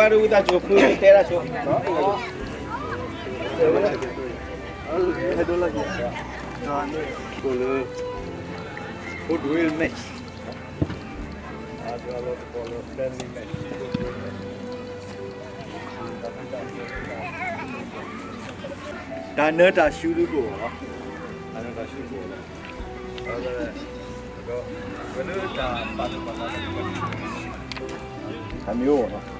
တော့ဝါရူတာချိုဖူတဲရာချိုနော်ဟဲ့ဒိုလာကြီးနော်ကိုလေဟိုဒွေးမက်အာဒါလောပေါ်လောဖရန်လီမက်ဒါနေတာရှူလူကိုနော်ဒါ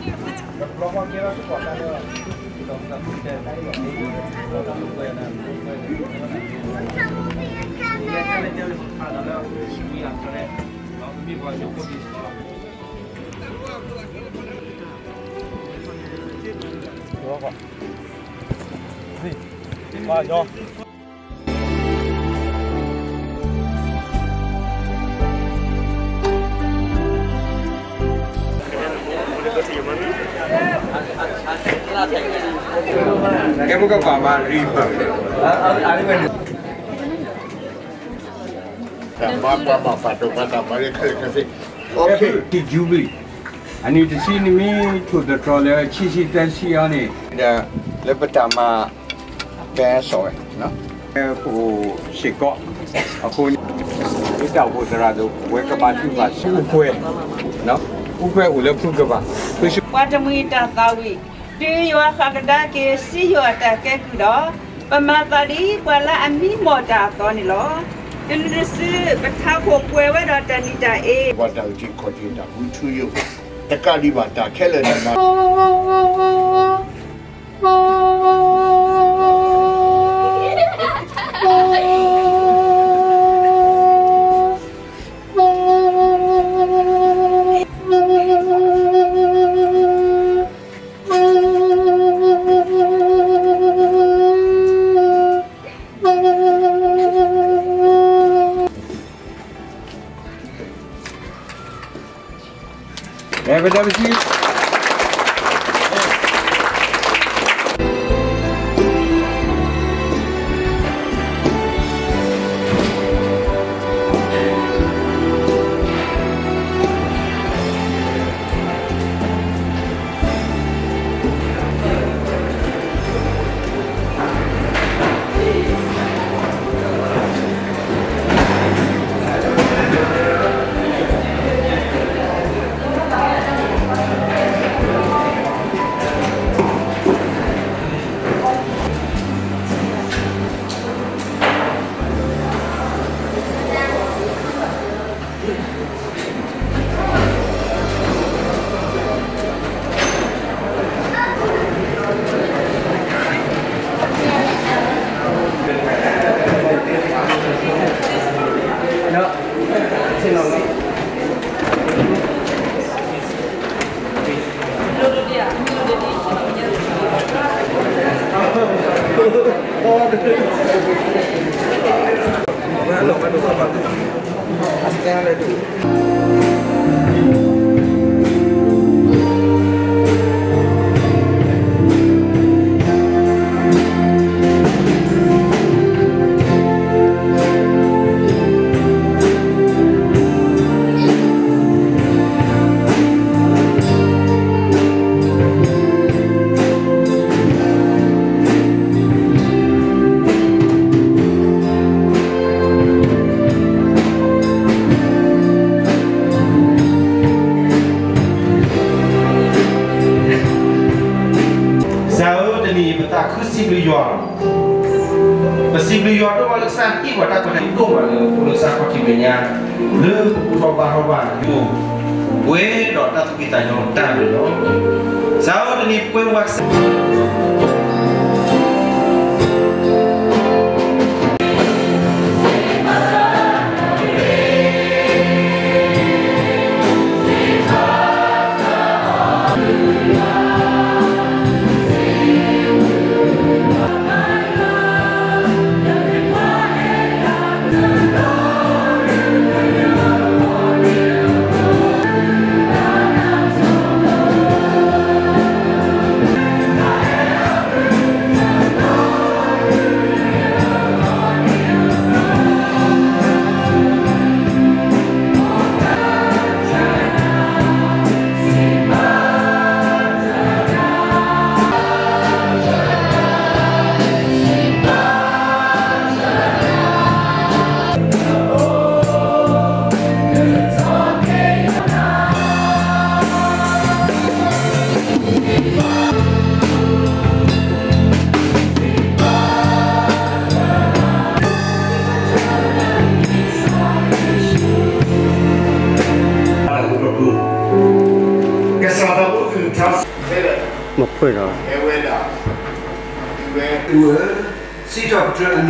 ပါအေးလာဝေးပါ ရောကဲဘုကပါပါရီပါ Ma pa ma pa to pa ta pa le khe khe se. Okay. the jubilee I need to see me to the trolley ချီချီတက်စီရနေဒါလက်ပတာမှာကဲဆော်နော်အဲဟိုရှေကောအခုဝိတောက်ဖို့စရာတော့ဝဲကပါသူပါစုခွဲနော် ဥခွဲဦးလည်းဖုကပါသူရှိဝါတမီတာသာဝီတေယောခကဒါကေစီယောတာကဲကူတော့ပမတာဒီပလာအမီမောတာသောနီလောတလူရစပထာကိုပွဲဝဲတော့တနီတာအေး Wa ta ji ko ji ta hu chu yo. Ta ka li ba ta khe le na ma. အဲဘ ယ်တော့ရှိ Thank you.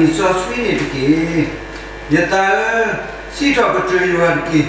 mi so sui ni ki ya ta si to ko chu yu ki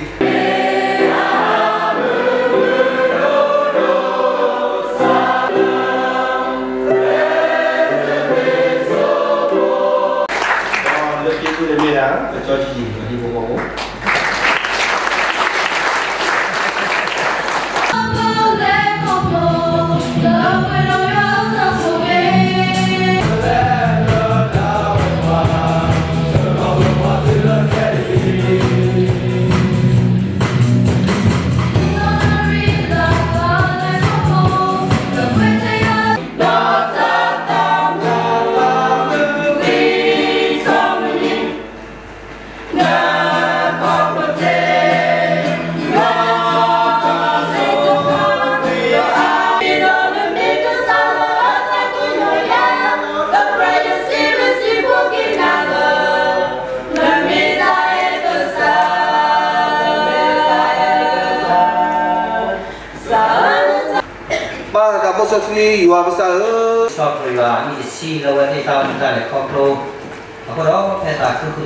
successfully you have started. Shortly, I need to see the way they found that control. အခုတော့အဲ့ဒါခုခု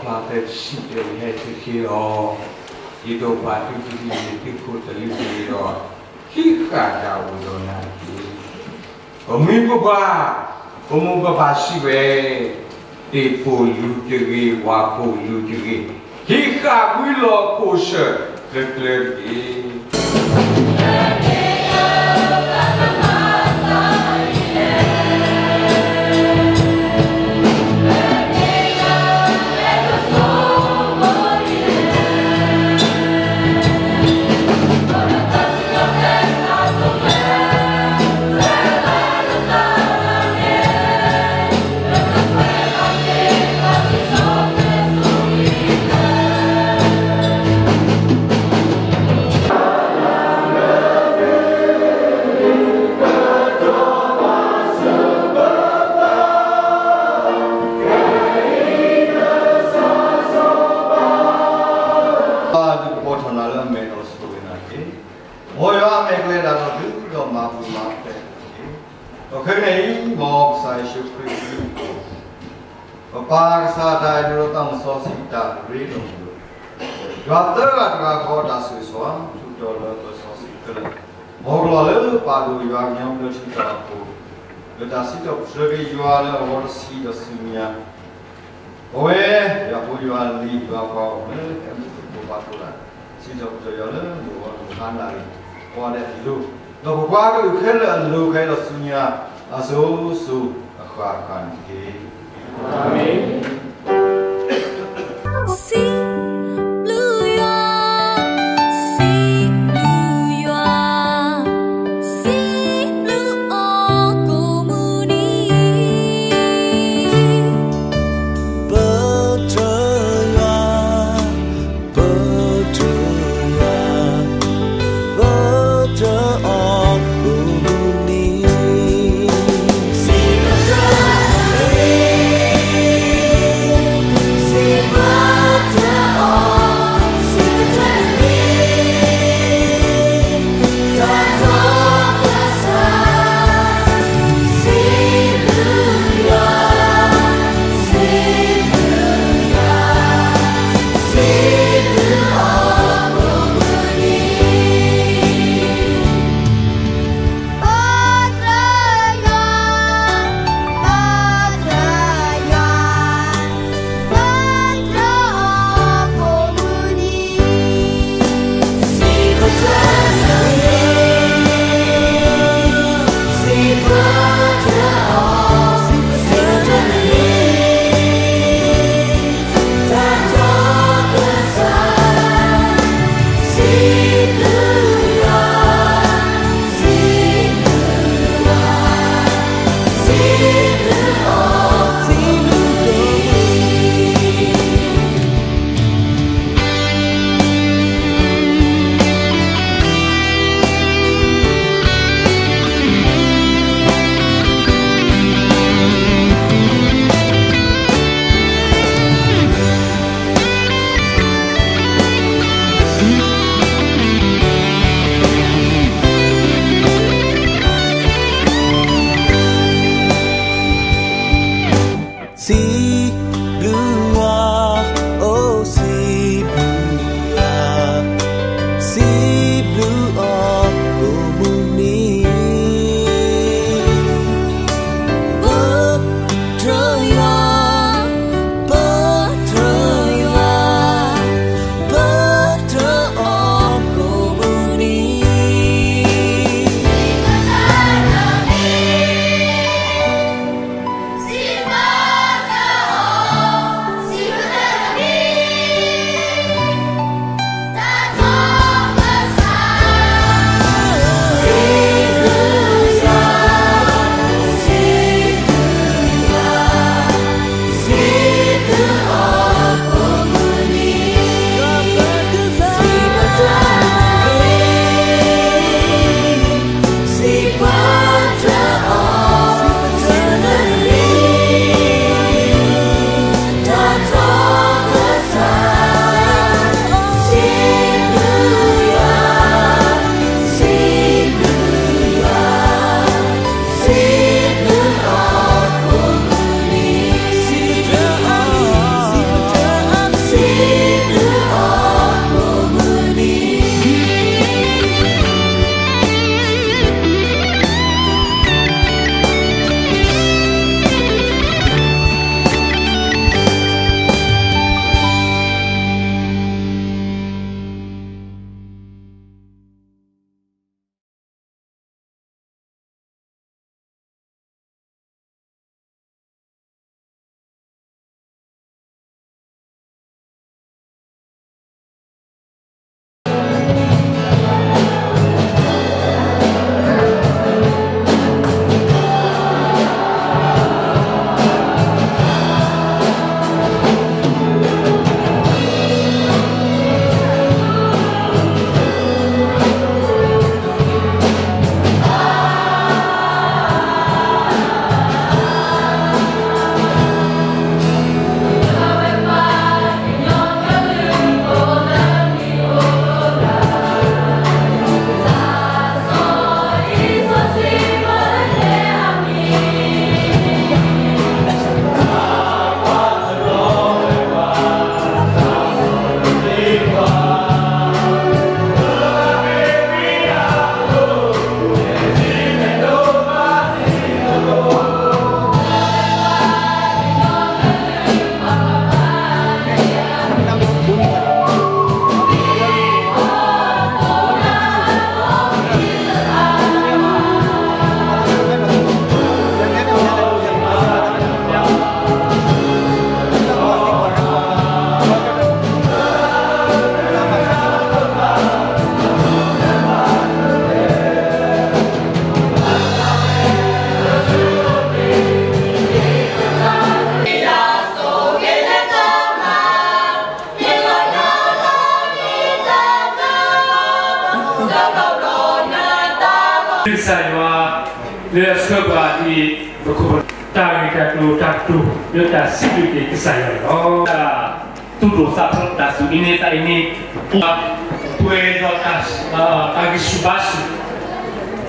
လောကလာတဲ့ရှိတဲ့ဟဲ့ချီရောဒီတော့ပါတီးတီးတီးကိုတလူပြီးတော့ခိခတာဘူးတော့နာတီးအမင်းပပဘုံဘပရှိပဲတေပိုလူတကြီးဝါပိုလူတကြီးဟိခဝီလောကိုရှက်လက်လ ဘဝရပူရွာလီရွာကောင်းလည်းဘူပါတူလာစီတော့ကြော်ရလည်းဘူဝါခန္ဓာလေးဟောတဲ့ဒီလိုတော့ဘွားကခဲလည်းလိုခဲတော့စညာအစိုးစုအခါကန်ကြီး See blue yawn, see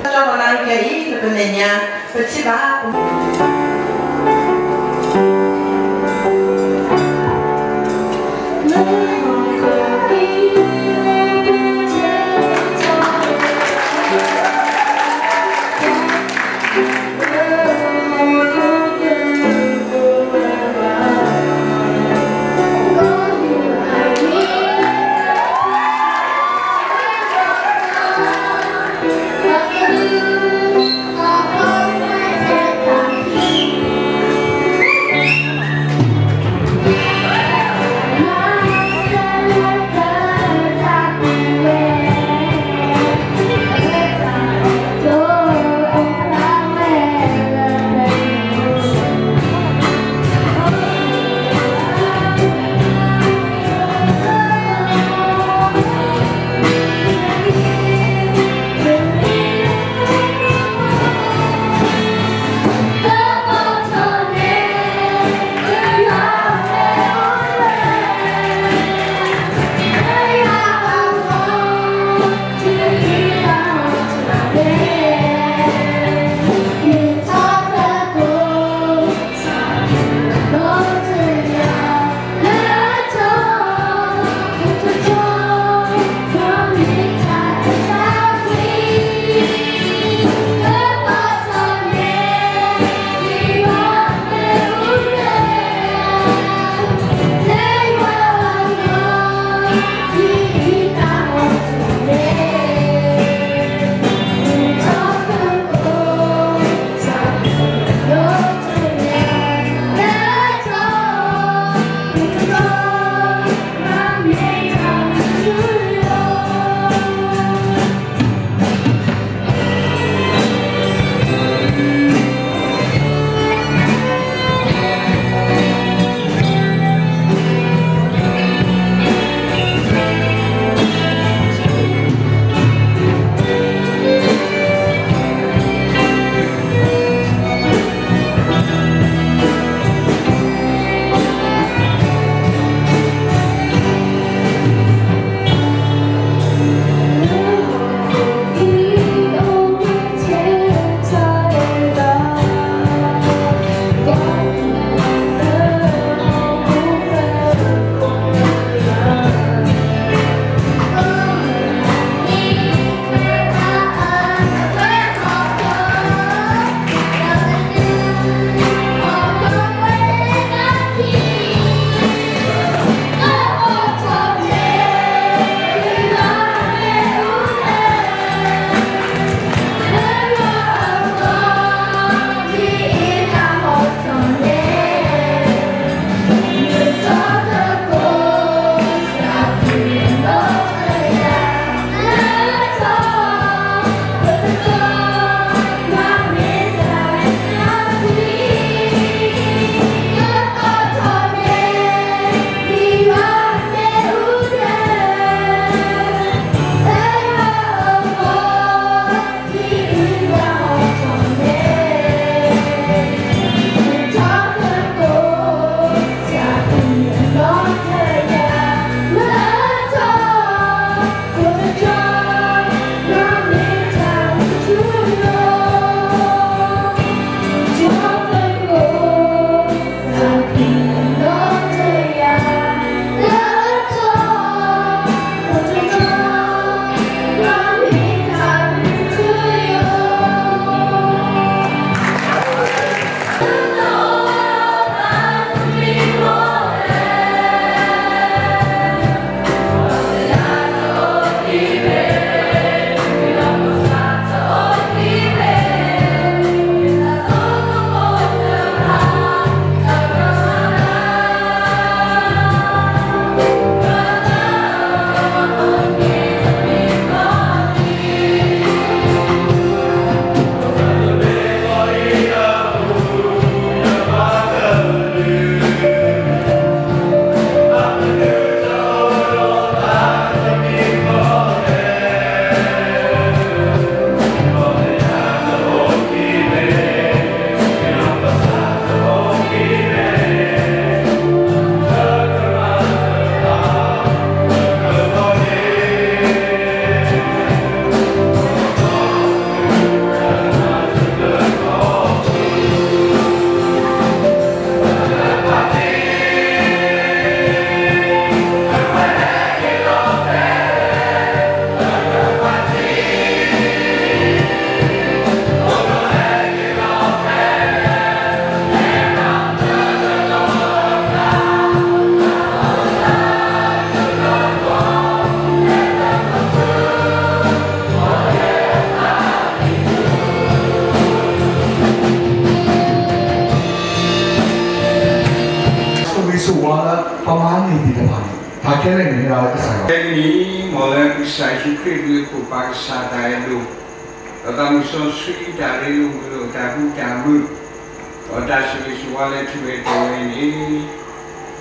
Ciao, buona anche io, per me, per ci va.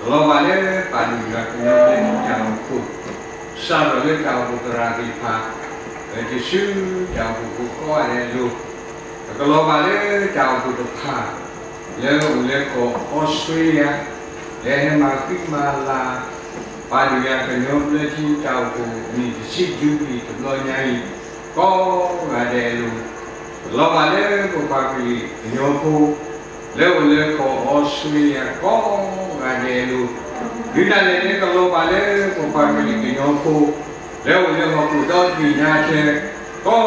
Lo balik pada juga punya jauh ku. Sabar kau berarti pak. Jadi su jauh ku kau ada lu. Kalau balik jauh ku depan. Lalu leko Australia. Leher makin malah. ပါလူရကညောပလက်ကြီးတောက်ကိုဒီရှိကျူပြီးတော်ညာကြီးကောရတယ်လို့လောပါလေကိုပါပြီးညောကိုလေဝလေကိုဩစတြေးလျကောရတယ်လို့ဒီတလည်းလည်းကလောပါလေကိုပါပြီးညောကိုလေဝလေကို တော့ဒီညာချေကော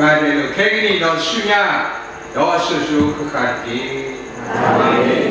ရတယ်လို့ခေကြီးတော့ရှုညာတော့ဆူဆူခခတ်တီအာမင်